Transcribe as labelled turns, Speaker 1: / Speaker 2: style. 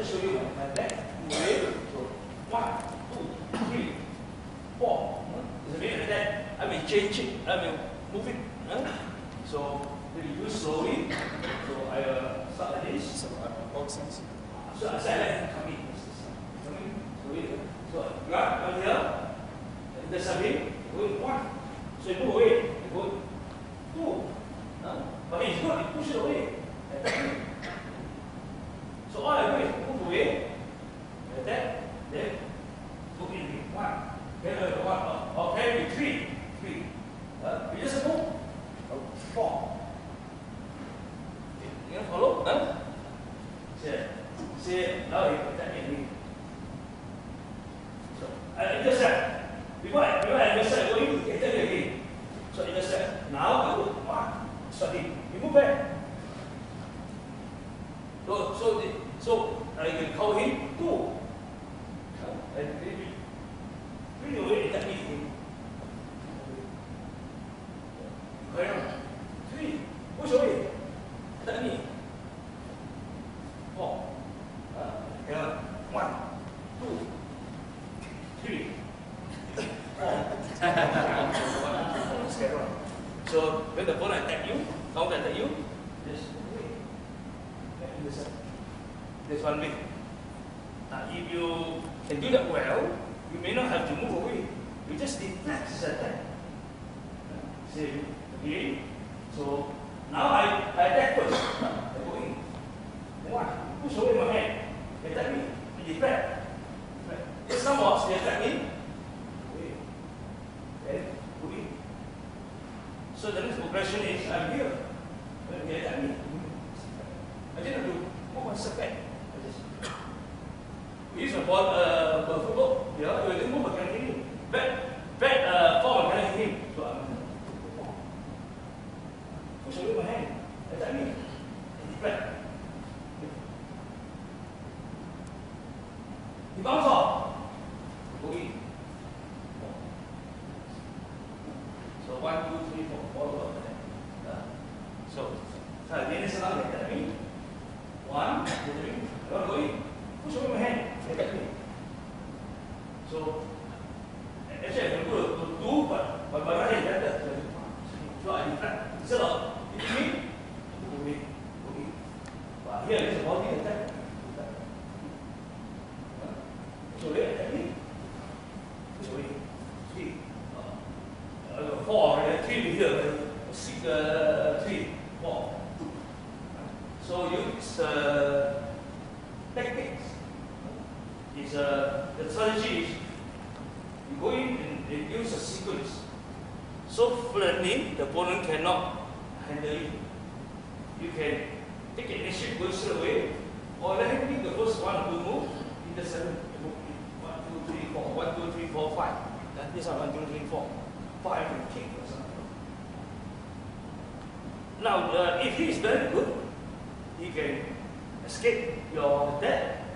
Speaker 1: just show you my, my back. Okay. So one, two, three, four. Huh? It's a bit like that. I mean change it. I mean move it. Huh? So you use slowly. So I uh, start like this.
Speaker 2: So, uh, boxing.
Speaker 1: So I say like come in. Come in. Slowly. So you are right here. There's a bit. Going one. So you move away. You go two. Huh? But it's good. You push it away. Again. One. Then uh, qua, Uh, okay, three. Three. Uh, bây giờ số, Uh, four. You know, follow? Huh? See, see, now you put that in me. So, I intercept. Before I, before I intercept, go in, get them again. So intercept. Now I go one. Study. You move back. So, so, the, so I can call him two. Uh, and maybe bring away the technique. Correct? Three. Push away. Technique. Four. Uh, yeah. One, two, three, four. So when the opponent attack you, counter attack you, just wait. Back the. That's one way. Now, if you can do that well, you may not have to move away. You just deflect the attack. See, again. So now I, I attack first. I go in. One, push away my hand. They attack me. They deflect. Deflect. It's somewhat, they attack me. So the next progression is I'm here. When they attack me. I didn't do move one step back. I just use a ball, uh, ball football. Yeah, you didn't move, I hit him. Back, back, uh, forward, I hit him. So I'm push away my hand. Attack me. Deflect. He bounce off. Go in. So one, two, three, four, all over there. Uh, so, so again, it's another me. One, two, three. I go in. Push away my hand. Attack me. So, actually, I can go to two, but but my right hand better. So I deflect. Instead of hitting me, go in, go. But here is a body attack. So they attack me. Push away. Three. Uh, uh, four, uh, three here. Six, uh, three, four, two. So use uh. Is uh, the strategy is you go in and, use a sequence. So flattening, the opponent cannot handle you. You can take initiative, go straight away, or let him be the first one to move in the seven. move in. One, two, three, four. One, two, three, four, five. Then this one, two, three, four. And kick or something. Now, uh, if he is very good, he can escape your attack